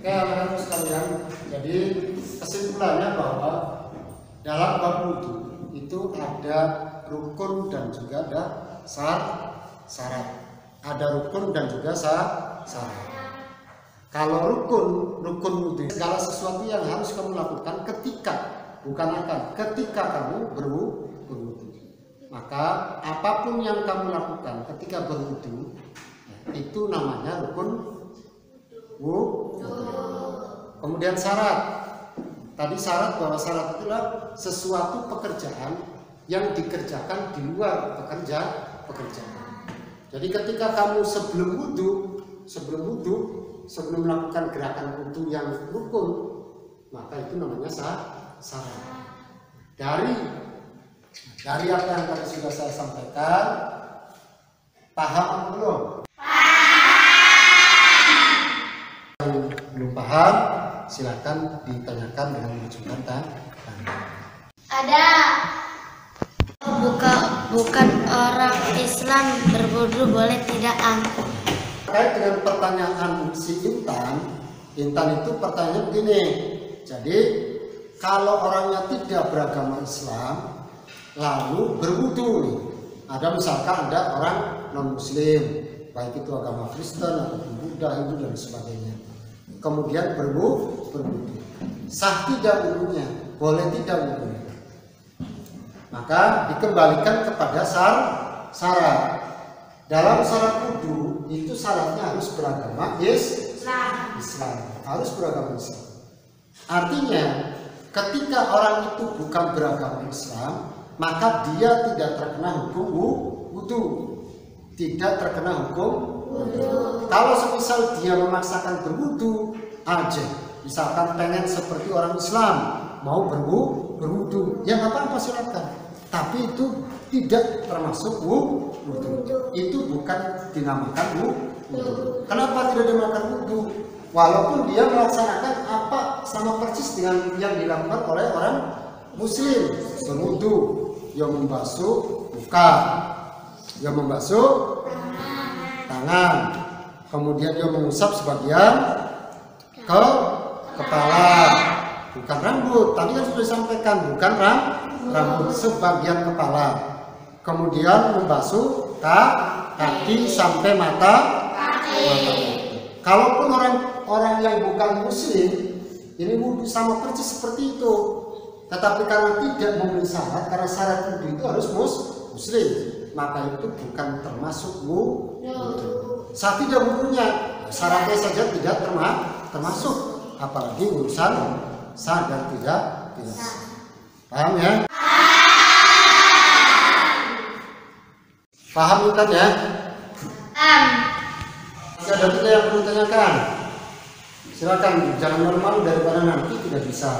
Oke, anak-anak sekalian, jadi kesimpulannya bahwa dalam bab wudhu itu ada rukun dan juga ada syarat. Ada rukun dan juga syarat. Kalau rukun, rukun wudhu segala sesuatu yang harus kamu lakukan ketika bukan akan ketika kamu berwudhu. Maka apa pun yang kamu lakukan ketika berwudhu itu namanya rukun wudhu. Kemudian syarat. Tadi syarat bahwa syarat itulah sesuatu pekerjaan yang dikerjakan di luar pekerja pekerjaan. Jadi ketika kamu sebelum wudhu, sebelum wudhu, sebelum melakukan gerakan wudhu yang rukun, maka itu namanya syarat. Dari dari apa yang tadi sudah saya sampaikan, paham belum? Yang belum paham, silakan ditanyakan dengan menunjukkan tanda. Ada. Buka, bukan orang Islam berwudu boleh tidak am? Terkait dengan pertanyaan si Intan, Intan itu pertanyaan begini. Jadi kalau orangnya tidak beragama Islam, lalu berwudu. Ada misalkan ada orang non Muslim, baik itu agama Kristen atau Buddha, Hindu dan sebagainya. Kemudian berwudu, berwudu. Sah tidak wudunya, boleh tidak wudunya. Maka dikembalikan kepada sar, syarat. Dalam syarat wudhu itu syaratnya harus beragama Islam. Islam harus beragama Islam. Artinya ketika orang itu bukan beragama Islam, maka dia tidak terkena hukum wudhu. Tidak terkena hukum. Kalau semisal dia memaksakan berwudhu aja, misalkan pengen seperti orang Islam mau berwudhu, berwudhu, ya nggak apa-apa silakan. Tapi itu tidak termasuk wudhu. Itu bukan dinamakan wudhu. Kenapa tidak dinamakan wudhu? Walaupun dia melaksanakan apa sama persis dengan yang dilakukan oleh orang Muslim berwudhu, yang membasuh muka, yang membasuh tangan, kemudian dia mengusap sebagian ke kepala, bukan rambut. Tadi kan sudah disampaikan, bukan ram, rambut sebagian kepala. Kemudian membasuh kaki sampai mata mata. Kalaupun orang orang yang bukan muslim ini wudhu sama persis seperti itu. Tetapi karena tidak memenuhi syarat, karena syarat wudhu itu harus mus, muslim, maka itu bukan termasuk wudhu. Saat tidak wudhunya, syaratnya saja tidak terma, termasuk, apalagi urusan sah dan tidak tidak. Paham ya? Paham Intan ya? Am. Masih ada tidak yang perlu tanyakan? Silakan, jangan malu-malu daripada nanti tidak bisa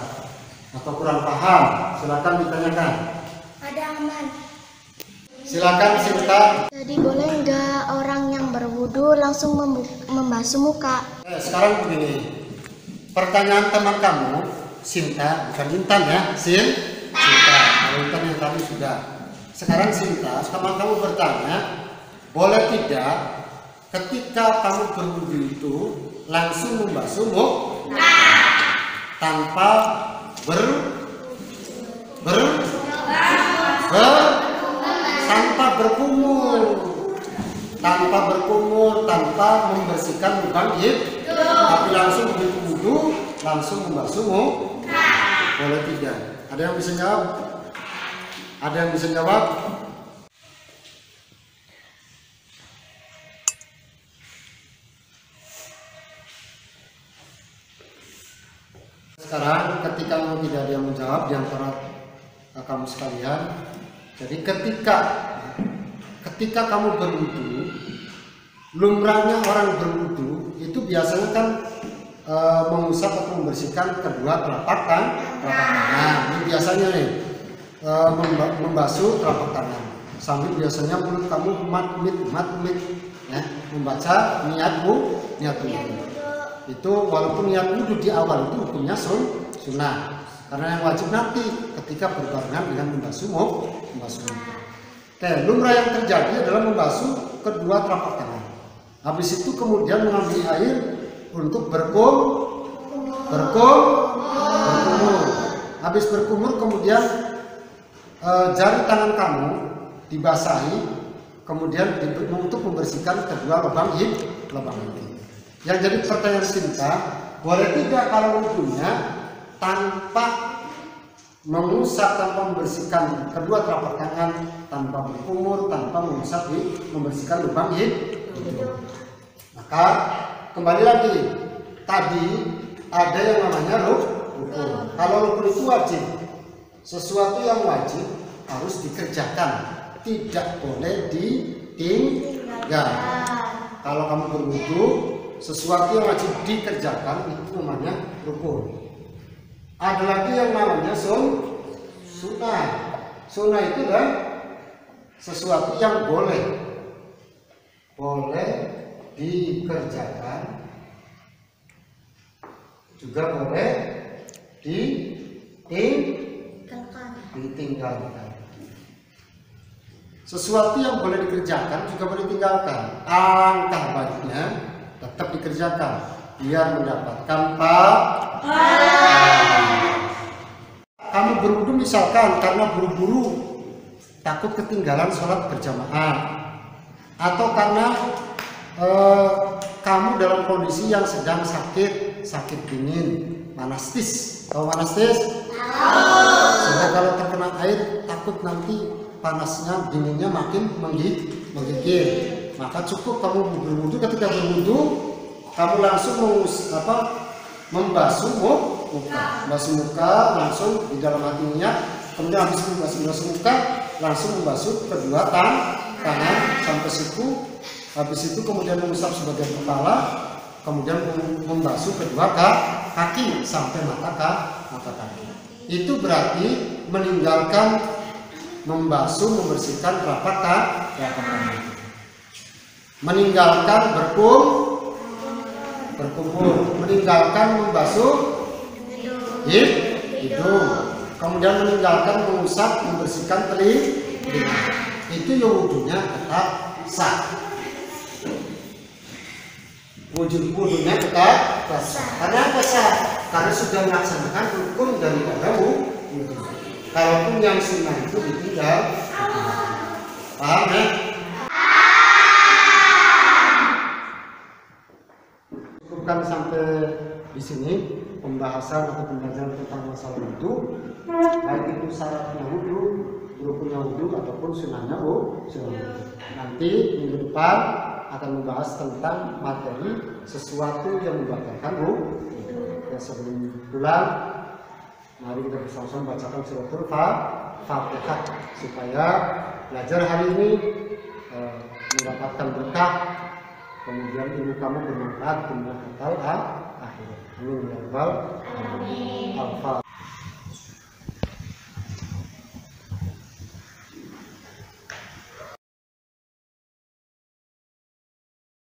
atau kurang paham. Silakan ditanyakan. Ada aman. Silakan Sinta. Jadi boleh nggak orang yang berwudu langsung membasuh muka? Eh, sekarang begini. Pertanyaan teman kamu, Sinta, bukan Intan ya, Sin, Sinta. Kalau Intan yang tadi sudah. Sekarang Sinta, teman kamu bertanya, boleh tidak ketika kamu berwudu itu langsung membasuh muka tanpa ber ber ber tanpa berkumur. Tanpa berkumur tanpa membersihkan lubang hid tapi langsung begitu wudhu langsung membasuh muka boleh tidak? Ada yang bisa jawab? Ada yang bisa jawab? Sekarang ketika tidak ada yang menjawab di antara kamu sekalian jadi ketika ketika kamu berwudu lumrahnya orang berwudu itu biasanya kan e, mengusap atau membersihkan kedua telapak tan telapak tangan. Ini biasanya nih e, memba- membasuh telapak tangan. Sambil biasanya mulut kamu matmit matmit ya. Membaca niatmu niat wudhu itu walaupun niat wudhu di awal itu hukumnya sun sunnah. Karena yang wajib nanti ketika berbarengan dengan membasuh membasuh. Oke, lumrah yang terjadi adalah membasuh kedua telapak tangan. Habis itu kemudian mengambil air untuk berkum berkum berkumur habis berkumur kemudian eh, jari tangan kamu dibasahi kemudian di- untuk membersihkan kedua lubang hid lubang itu yang jadi pertanyaan Sinta boleh tidak kalau wudhunya tanpa mengusap tanpa membersihkan kedua telapak tangan tanpa berkumur tanpa mengusap di membersihkan lubang hid maka kembali lagi tadi ada yang namanya ruk- rukun kalau rukun itu wajib sesuatu yang wajib harus dikerjakan tidak boleh ditinggal kalau kamu berwudu sesuatu yang wajib dikerjakan itu namanya rukun ada lagi yang namanya sun sunnah sunnah itu kan sesuatu yang boleh. Boleh dikerjakan. Juga boleh diting- ditinggalkan. Sesuatu yang boleh dikerjakan juga boleh ditinggalkan. Alangkah baiknya tetap dikerjakan. Biar mendapatkan pahala misalkan karena buru-buru takut ketinggalan sholat berjamaah atau karena eh, kamu dalam kondisi yang sedang sakit sakit dingin manastis tahu manastis sehingga kalau terkena air takut nanti panasnya dinginnya makin menggigit menggigit. Maka cukup kamu berwudu ketika berwudu kamu langsung mengus, apa membasuh muka. Membasuh muka langsung di dalam hati niat kemudian habis membasuh, membasuh muka langsung membasuh kedua tang, tangan sampai siku habis itu kemudian mengusap sebagian kepala kemudian mem- membasuh kedua ka- kaki sampai mata mata kaki. Itu berarti meninggalkan membasuh membersihkan telapak ka- telapak tangan. Meninggalkan berkum berkumpul. Meninggalkan membasuh hidung. Kemudian meninggalkan mengusap membersihkan teling- telinga. Itu ya wudhunya tetap sah. Wujud wudhunya tetap sah. Karena apa sah? Karena sudah melaksanakan rukun daripada wudhu kalaupun yang sunnah itu ditinggal. Paham ya? Cukupkan sampai di sini pembahasan atau pembelajaran tentang masalah wudhu baik itu syaratnya wudhu rukunnya wudhu ataupun sunahnya wudhu wudhu. nanti minggu depan akan membahas tentang materi sesuatu yang membatalkan wudhu ya sebelum pulang mari kita bersama-sama bacakan suratul Fa- fatihah supaya belajar hari ini eh, mendapatkan berkah. Kemudian ilmu kamu bermanfaat dunia atau akhirat. Amin. Al-Fatihah.